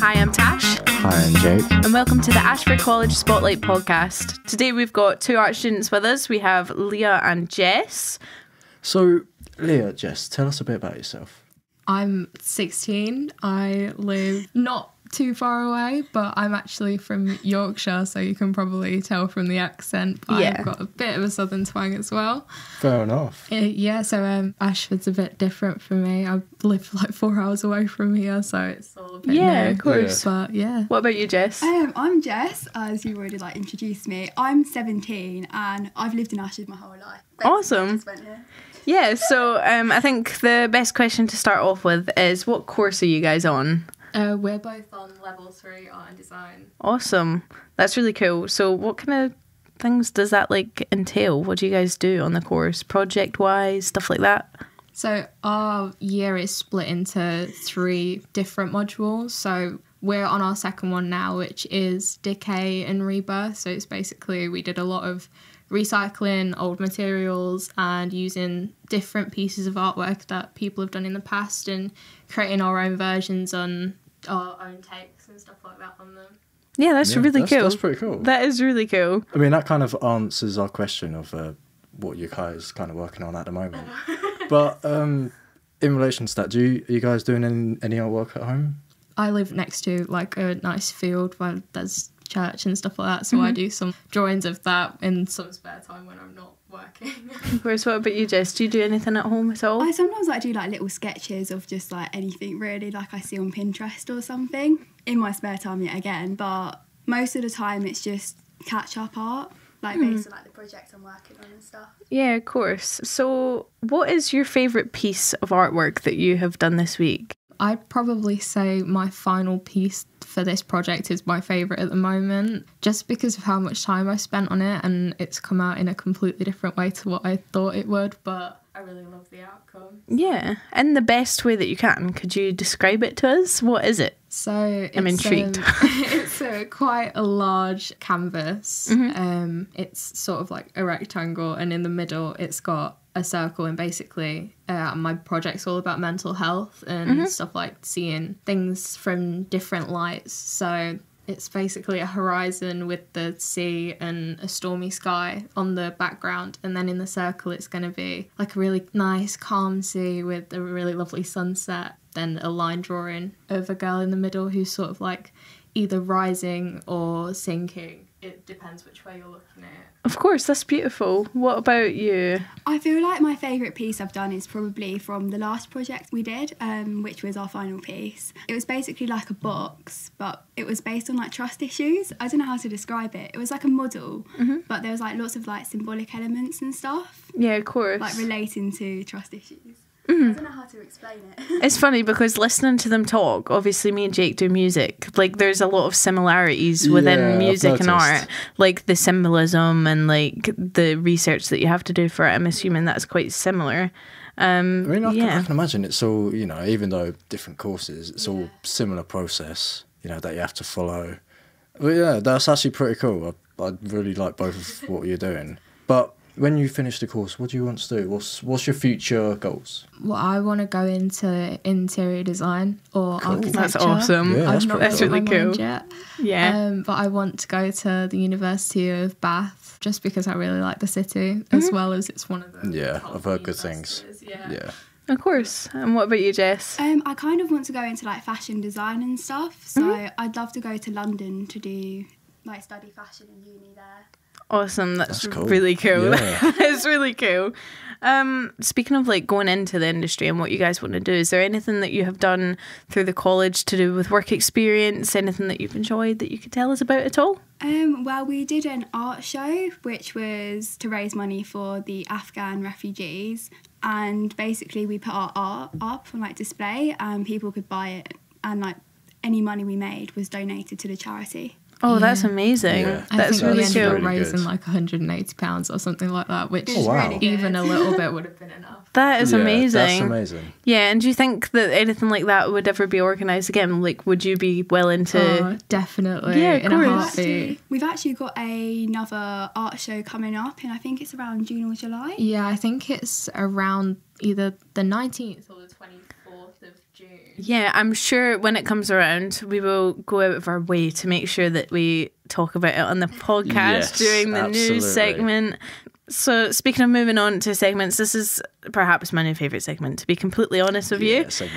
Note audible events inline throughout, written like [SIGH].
Hi, I'm Tash, Hi, I'm Jake. and welcome to the Ashford College Spotlight podcast. Today we've got two art students with us. We have Leah and Jess. So, Leah, Jess, tell us a bit about yourself. I'm 16. I live not too far away, but I'm actually from Yorkshire, so you can probably tell from the accent. But Yeah. I've got a bit of a southern twang as well. Fair enough. Uh, yeah, so um, Ashford's a bit different for me. I live [LAUGHS] like four hours away from here, so it's all a bit Yeah, new. of course. But yeah. What about you, Jess? Um, I'm Jess, as you already like introduced me. I'm 17 and I've lived in Ashford my whole life. Awesome. Just went here. Yeah, so um, I think the best question to start off with is what course are you guys on? Uh, we're both on level three art and design. Awesome. That's really cool. So, what kind of things does that like entail? What do you guys do on the course, project wise, stuff like that? So our year is split into three different modules. So we're on our second one now, which is decay and rebirth. So it's basically we did a lot of recycling old materials and using different pieces of artwork that people have done in the past and creating our own versions on our own takes and stuff like that on them. Yeah, that's Yeah, really that's, cool. That's pretty cool. That is really cool. I mean, that kind of answers our question of uh, what you guys kind of working on at the moment. [LAUGHS] but um, in relation to that, do you, are you guys doing any, any artwork at home? I live next to like a nice field where there's church and stuff like that. So I mm-hmm. do some drawings of that in some spare time when I'm not working. [LAUGHS] Of course, what about you, Jess? Do you do anything at home at all? I sometimes like do like little sketches of just like anything really, like I see on Pinterest or something in my spare time yet again. But most of the time it's just catch up art, like hmm. based on like the project I'm working on and stuff. Yeah, of course. So, what is your favourite piece of artwork that you have done this week? I'd probably say my final piece for this project is my favourite at the moment, just because of how much time I spent on it and it's come out in a completely different way to what I thought it would, but I really love the outcome. Yeah, in the best way that you can. Could you describe it to us? What is it? So I'm intrigued. um, [LAUGHS] it's a quite a large canvas. Mm-hmm. Um, it's sort of like a rectangle, and in the middle, it's got a circle. And basically, uh, my project's all about mental health and Mm-hmm. stuff like seeing things from different lights. So it's basically a horizon with the sea and a stormy sky on the background, and then in the circle, it's going to be like a really nice, calm sea with a really lovely sunset. Then a line drawing of a girl in the middle who's sort of like either rising or sinking. It depends which way you're looking at it. Of course, that's beautiful. What about you? I feel like my favourite piece I've done is probably from the last project we did, um, which was our final piece. It was basically like a box, but it was based on like trust issues. I don't know how to describe it. It was like a model, but there was like lots of like symbolic elements and stuff, Yeah, of course. like relating to trust issues. I don't know how to explain it. [LAUGHS] It's funny because listening to them talk, obviously me and Jake do music. Like there's a lot of similarities within I've music and art. Like the symbolism and like the research that you have to do for it. I'm assuming that's quite similar. Um I mean, I, can, yeah. I can imagine it's all, you know, even though different courses, it's all similar process, you know, that you have to follow. But yeah, that's actually pretty cool. I, I really like both of what you're doing. But when you finish the course, what do you want to do? What's what's your future goals? Well, I want to go into interior design or architecture. That's awesome. Yeah, that's I've not pretty made cool. up That's really mind cool. Yet. Yeah. Um, but I want to go to the University of Bath just because I really like the city, as well as it's one of the Yeah, top I've heard good things. Yeah. Yeah. of course. And what about you, Jess? Um, I kind of want to go into like fashion design and stuff, so I'd love to go to London to do like study fashion in uni there. Awesome. That's, That's cool. really cool. Yeah. [LAUGHS] it's really cool. Um, speaking of like going into the industry and what you guys want to do, is there anything that you have done through the college to do with work experience? Anything that you've enjoyed that you could tell us about at all? Um, well, we did an art show which was to raise money for the Afghan refugees, and basically we put our art up on like display, and people could buy it, and like any money we made was donated to the charity. Oh, that's amazing. Yeah. I That's think we really ended cool. up Really raising like 180 pounds or something like that, which Oh, wow. even a little bit would have been enough. [LAUGHS] That is Yeah, amazing. That's amazing. Yeah, and do you think that anything like that would ever be organised again? Like, would you be willing to? oh, definitely. Yeah, of in course. a We've heartbeat. actually, we've actually got another art show coming up, and I think it's around June or July. Yeah, I think it's around either the 19th or the 24th of Yeah, I'm sure when it comes around, we will go out of our way to make sure that we talk about it on the podcast Yes, during the absolutely. news segment. So, speaking of moving on to segments, this is perhaps my new favourite segment, to be completely honest with you. Yeah, [LAUGHS] same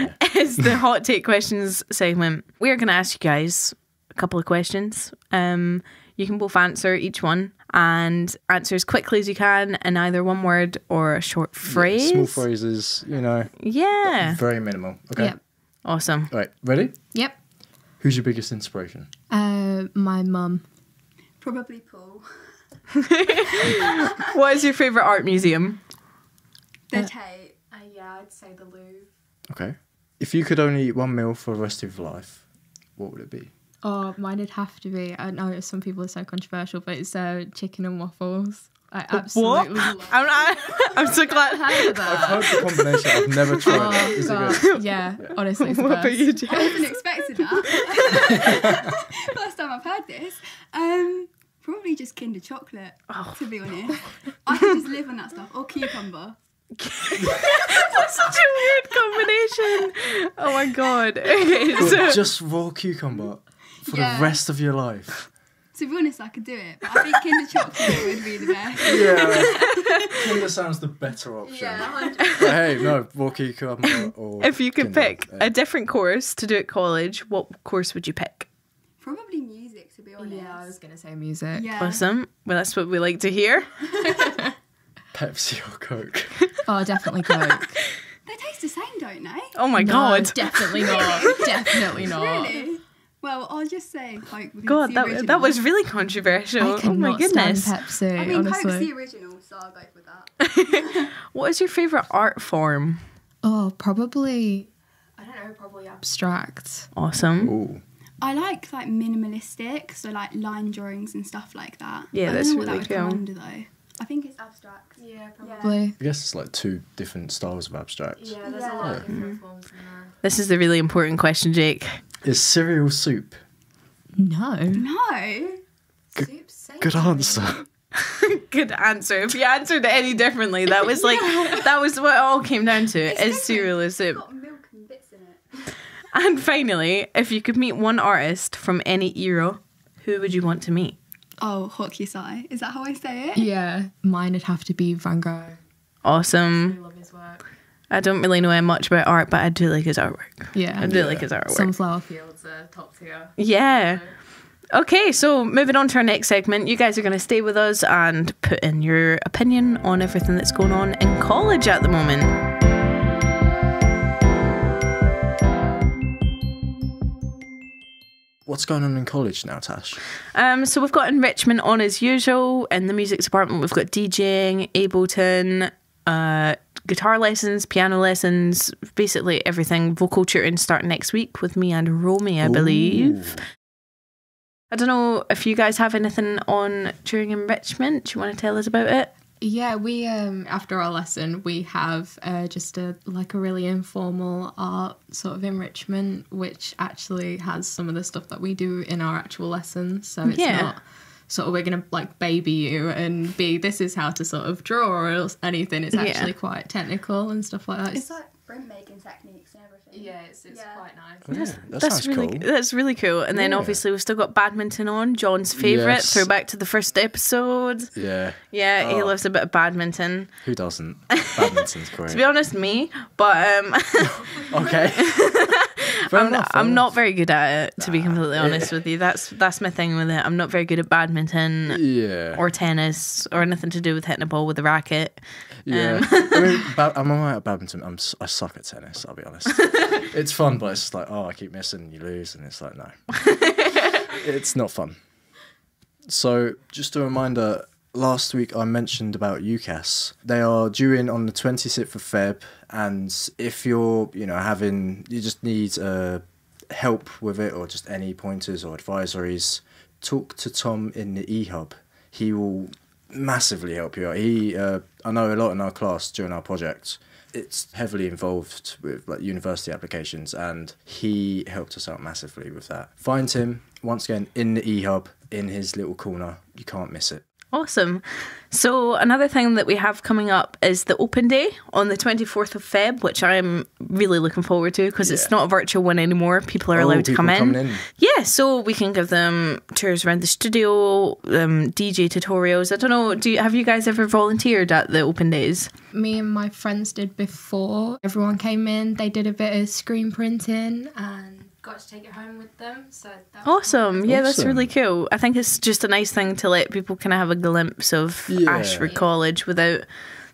the hot take questions segment. We're going to ask you guys a couple of questions. Um, you can both answer each one and answer as quickly as you can in either one word or a short phrase. Small phrases, you know, Yeah. very minimal. Okay. Yep. Awesome. All right, ready? Yep. Who's your biggest inspiration? Uh, my mum. Probably Paul. [LAUGHS] What is your favourite art museum? The Uh, Tate. yeah, I'd say the Louvre. Okay. If you could only eat one meal for the rest of your life, what would it be? Oh, mine would have to be. I know some people are so controversial, but it's uh, chicken and waffles. I What? absolutely [LAUGHS] love I'm not, [LAUGHS] I'm so glad. Heard of that? I've heard the combination. I've never tried it. Oh, Is it God. good? Yeah, honestly, it's the [LAUGHS] What about you, Jen? I wasn't expecting that. First time I've heard this. Um, probably just Kinder Chocolate, Oh. to be honest. I could just live on that stuff. Or cucumber. That's such a weird combination. Oh my god. Okay, so just raw cucumber for Yeah. the rest of your life. To be honest, I could do it. But I think Kinder Chocolate would be the best. [LAUGHS] Yeah. [LAUGHS] Kinder sounds the better option. But hey, no, raw cucumber or. if you could Kinder, pick yeah. a different course to do at college, what course would you pick? Probably music, to be honest. Yeah, I was gonna say music. Yeah. Awesome. Well, that's what we like to hear. [LAUGHS] Pepsi or Coke. Oh, definitely Coke. They taste the same, don't they? Oh my No, god. definitely not. definitely not. Really? Well, I'll just say Coke. because God, that, original. that was really controversial. I Oh my cannot goodness. stand Pepsi. I mean, Coke's honestly. the original, so I'll go with that. [LAUGHS] What is your favourite art form? Oh, probably. I don't know. Probably abstract. Awesome. Ooh. I like like minimalistic, so like line drawings and stuff like that. Yeah, I don't that's know what really that would cool. come under though. I think it's abstract. Yeah, probably. I guess it's like two different styles of abstract. Yeah, there's a lot of different forms in there. This is the really important question, Jake. Is cereal soup? No. No. Good answer. [LAUGHS] Good answer. If you answered it any differently, that was like [LAUGHS] that was what it all came down to. Is different. cereal or soup? Got milk and bits in it. [LAUGHS] And finally, if you could meet one artist from any era, who would you want to meet? Oh, Hokusai. Is that how I say it? Yeah, mine would have to be Van Gogh. Awesome. Love his work. I don't really know much about art, but I do like his artwork. Yeah. I do like his artwork. Sunflower Fields are top tier. Yeah. Okay, so moving on to our next segment, you guys are going to stay with us and put in your opinion on everything that's going on in college at the moment. What's going on in college now, Tash? Um, so we've got enrichment on as usual. In the music department, we've got DJing, Ableton, uh, guitar lessons, piano lessons, basically everything. Vocal tutoring starting next week with me and Romy, I believe. I don't know if you guys have anything on during enrichment. Do you want to tell us about it? Yeah, we um after our lesson we have uh, just a like a really informal art sort of enrichment, which actually has some of the stuff that we do in our actual lessons. So it's Yeah. not sort of we're gonna like baby you and be this is how to sort of draw or anything. It's Yeah. actually quite technical and stuff like that. It's like printmaking techniques and everything. yeah, it's, it's Yeah. quite nice. Oh, yeah, that that's sounds really cool. that's really cool. And then Yeah. obviously we've still got badminton on. John's favourite. Yes. Throwback to the first episode. Yeah. Yeah, he Oh. loves a bit of badminton. Who doesn't? [LAUGHS] Badminton's great. To be honest, me, but um, [LAUGHS] Okay. [LAUGHS] Fair I'm, enough, not, I'm not very good at it. To be completely honest with you, that's that's my thing with it. I'm not very good at badminton Yeah. or tennis or anything to do with hitting a ball with a racket. Yeah, Um, I mean, [LAUGHS] ba- I'm alright at badminton. I'm I suck at tennis. I'll be honest. [LAUGHS] it's fun, but it's just like, oh, I keep missing, you lose, and it's like, no, [LAUGHS] it's not fun. So, just a reminder. Last week I mentioned about UCAS. They are due in on the 26th of Feb, and if you're, you know, having, you just need uh, help with it, or just any pointers or advisories, talk to Tom in the eHub. He will massively help you out. He, uh, I know a lot in our class during our project. It's heavily involved with like university applications, and he helped us out massively with that. Find him once again in the eHub in his little corner. You can't miss it. Awesome. So another thing that we have coming up is the open day on the 24th of Feb, which I'm really looking forward to because it's not a virtual one anymore. People are Oh, allowed to come in. in. Yeah, so we can give them tours around the studio, um, DJ tutorials. I don't know. Do you, have you guys ever volunteered at the open days? Me and my friends did before. Everyone came in, they did a bit of screen printing and got to take it home with them. So that was Awesome. Yeah, that's really cool. I think it's just a nice thing to let people kind of have a glimpse of Yeah. Ashford College without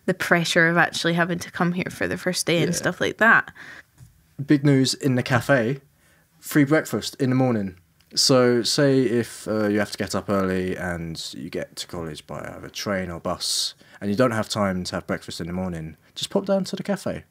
the pressure of actually having to come here for the first day and stuff like that. Big news in the cafe: free breakfast in the morning. So, say if uh, you have to get up early and you get to college by either train or bus, and you don't have time to have breakfast in the morning, just pop down to the cafe.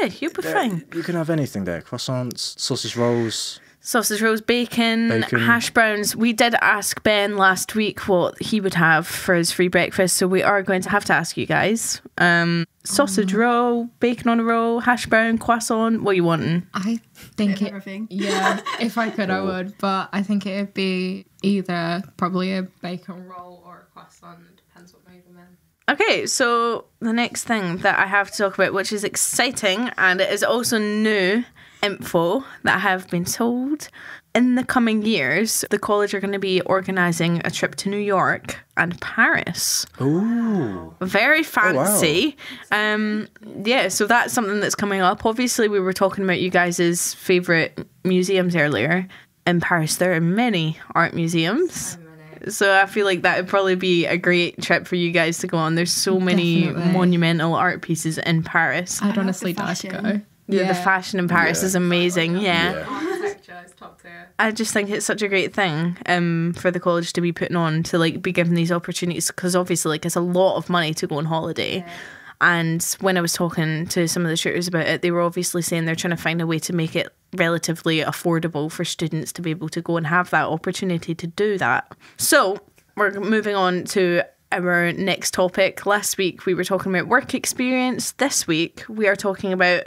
Yeah, you'll be There- fine. You can have anything there: croissants, sausage rolls. Sausage rolls, bacon, Bacon. hash browns. We did ask Ben last week what he would have for his free breakfast, so we are going to have to ask you guys. Um, sausage Oh. roll, bacon on a roll, hash brown, croissant. What are you wanting? I think it. everything. [LAUGHS] Yeah, if I could, I would. But I think it would be either probably a bacon roll or a croissant. Depends what mood I'm in. Okay, so the next thing that I have to talk about, which is exciting and it is also new info that I have been told. In the coming years, the college are going to be organising a trip to New York and Paris. Ooh. Very wow. fancy. Um, yeah, so that's something that's coming up. Obviously, we were talking about you guys' favourite museums earlier. In Paris, there are many art museums. So I feel like that would probably be a great trip for you guys to go on. There's so many Definitely. monumental art pieces in Paris. I'd honestly like to go. Yeah. The fashion in Paris Yeah. is amazing. Yeah. Yeah. Architecture top tier. I just think it's such a great thing um, for the college to be putting on to like be given these opportunities because obviously like it's a lot of money to go on holiday. And when I was talking to some of the shooters about it, they were obviously saying they're trying to find a way to make it relatively affordable for students to be able to go and have that opportunity to do that. So we're moving on to our next topic. Last week we were talking about work experience. This week we are talking about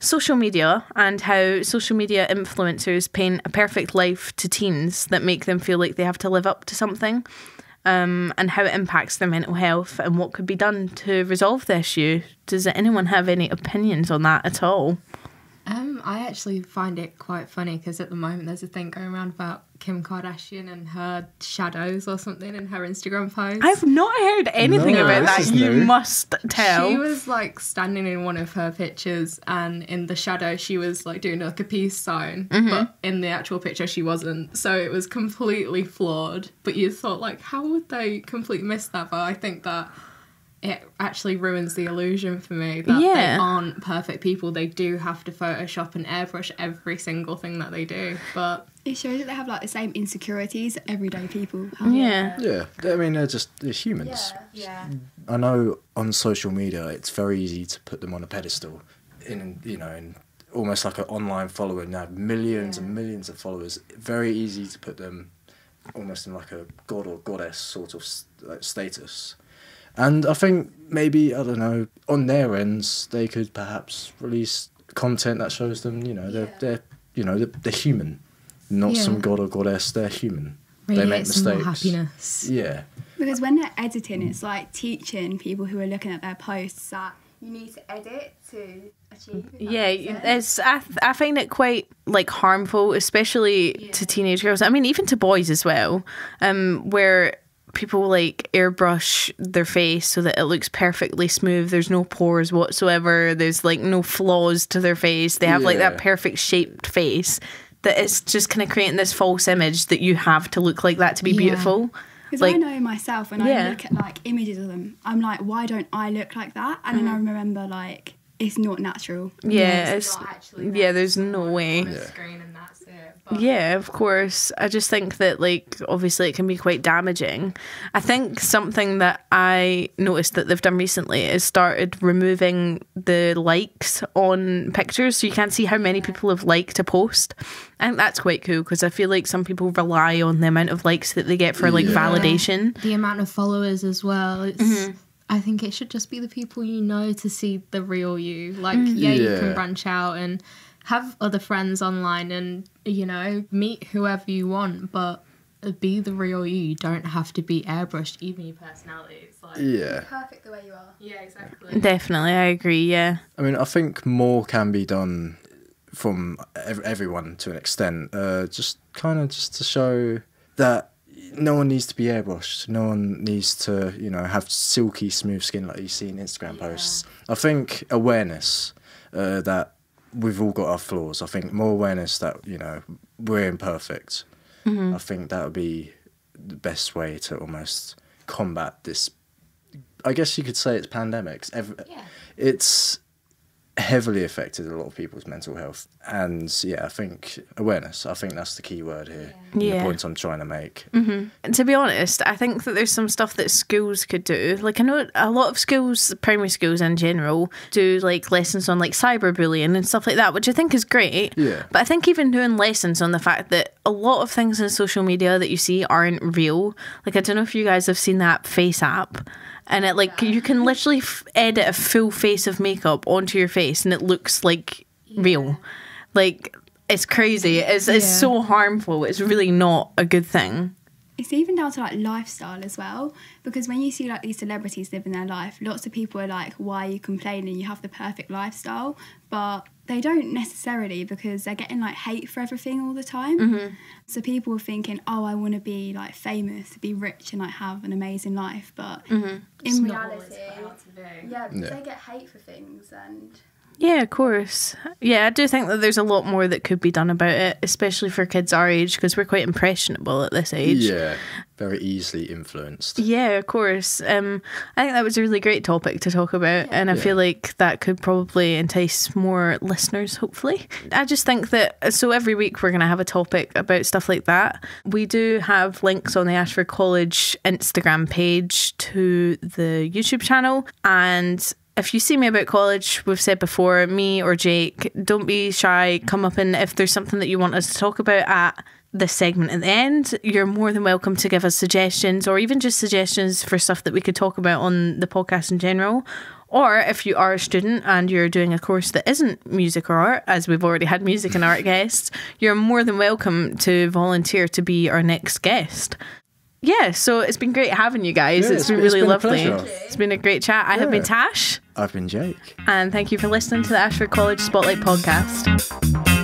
social media and how social media influencers paint a perfect life to teens that make them feel like they have to live up to something um, and how it impacts their mental health and what could be done to resolve the issue. Does anyone have any opinions on that at all? Um, I actually find it quite funny because at the moment there's a thing going around about Kim Kardashian and her shadows or something in her Instagram post. I've not heard anything No, about that. You new. must tell. She was like standing in one of her pictures, and in the shadow, she was like doing like a peace sign, Mm-hmm. but in the actual picture, she wasn't. So it was completely flawed. But you thought, like, how would they completely miss that? But I think that it actually ruins the illusion for me that they aren't perfect people. They do have to Photoshop and airbrush every single thing that they do. But It shows that they have like the same insecurities everyday people have. yeah. Yeah. I mean, they're just they're humans. yeah. I know on social media it's very easy to put them on a pedestal, in you know, in almost like an online following. They have millions and millions of followers. Very easy to put them almost in like a god or goddess sort of like status. And I think maybe I don't know on their ends they could perhaps release content that shows them you know they're they're you know they're, they're human, not Yeah. some god or goddess. They're human. they really, make it's more mistakes. happiness. Yeah. Because when they're editing, it's like teaching people who are looking at their posts that you need to edit to achieve. Yeah, makes it's I, th- I find it quite like harmful, especially to teenage girls. I mean, even to boys as well, um, where people like airbrush their face so that it looks perfectly smooth. There's no pores whatsoever. There's like no flaws to their face. They have like that perfect shaped face. That it's just kind of creating this false image that you have to look like that to be Yeah. beautiful. Because Like- I know myself when Yeah. I look at like images of them, I'm like, why don't I look like that? And then mm-hmm. I remember like it's not natural. Yeah, it's it's, not actually yeah. There's no way. Yeah. screen and that's it. Yeah, of course. I just think that like obviously it can be quite damaging. I think something that I noticed that they've done recently is started removing the likes on pictures so you can't see how many people have liked a post. I think that's quite cool because I feel like some people rely on the amount of likes that they get for like Yeah. validation. the amount of followers as well. It's. Mm-hmm. I think it should just be the people you know to see the real you. Like, yeah, you can branch out and have other friends online and you know meet whoever you want, but be the real you. You don't have to be airbrushed, even your personality. It's like Yeah. Perfect the way you are. yeah, exactly. Definitely, I agree. Yeah. I mean, I think more can be done from ev- everyone to an extent. Uh, just kind of just to show that no one needs to be airbrushed. No one needs to, you know, have silky smooth skin like you see in Instagram posts. I think awareness uh, that we've all got our flaws. I think more awareness that you know we're imperfect. I think that would be the best way to almost combat this. I guess you could say it's pandemics. Every, Yeah. it's heavily affected a lot of people's mental health and yeah i think awareness i think that's the key word here Yeah. the point i'm trying to make mm-hmm. And to be honest, I think that there's some stuff that schools could do. Like I know a lot of schools, primary schools in general, do like lessons on like cyberbullying and stuff like that, which I think is great. Yeah. But I think even doing lessons on the fact that a lot of things in social media that you see aren't real. Like I don't know if you guys have seen that face app. And it like you can literally f- edit a full face of makeup onto your face and it looks like real. Like it's crazy. It's it's so harmful. It's really not a good thing. It's even down to like lifestyle as well, because when you see like these celebrities living their life, lots of people are like, "Why are you complaining? You have the perfect lifestyle," but they don't necessarily because they're getting like hate for everything all the time. Mm-hmm. So people are thinking, "Oh, I want to be like famous, to be rich, and like have an amazing life," but mm-hmm. in reality, yeah, Yeah. they get hate for things and. Yeah, of course. Yeah, I do think that there's a lot more that could be done about it, especially for kids our age, because we're quite impressionable at this age. yeah very easily influenced Yeah, of course. Um, I think that was a really great topic to talk about, and I Yeah. feel like that could probably entice more listeners, hopefully. I just think that so every week we're going to have a topic about stuff like that. We do have links on the Ashford College Instagram page to the YouTube channel, and if you see me about college, we've said before, me or Jake, don't be shy. Come up and if there's something that you want us to talk about at this segment at the end, you're more than welcome to give us suggestions or even just suggestions for stuff that we could talk about on the podcast in general. Or if you are a student and you're doing a course that isn't music or art, as we've already had music and art guests, you're more than welcome to volunteer to be our next guest. Yeah, so it's been great having you guys. Yeah, it's it's been been- it's really been lovely. It's been a great chat. I have been Tash, i've been jake and thank you for listening to the Ashford College Spotlight podcast.